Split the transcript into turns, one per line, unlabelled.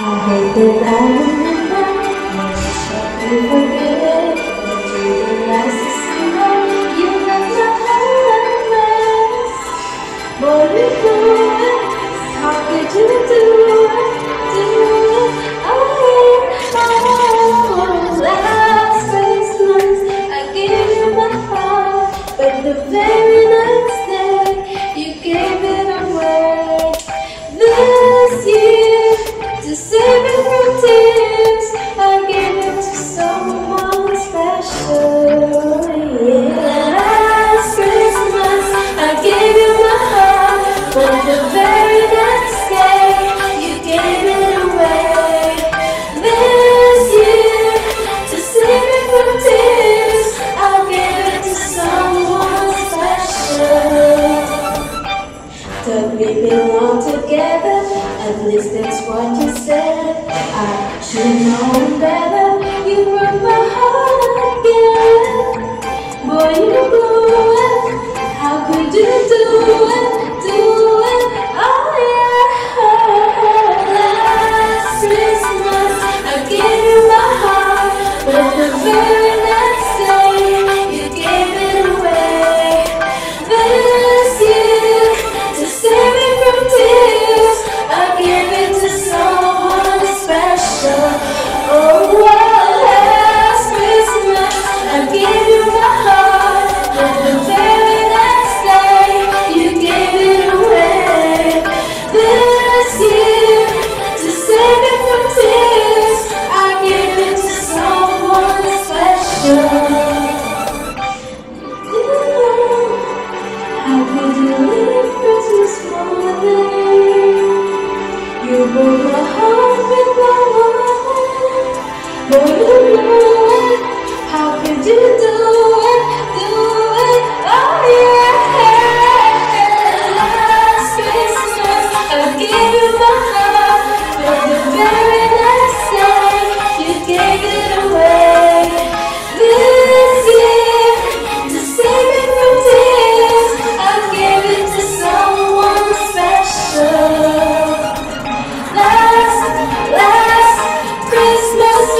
I'll make the valley and the we belong together. At least that's what you said. I should know better. You broke my heart again, boy. You